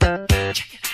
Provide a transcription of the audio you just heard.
Check it. out.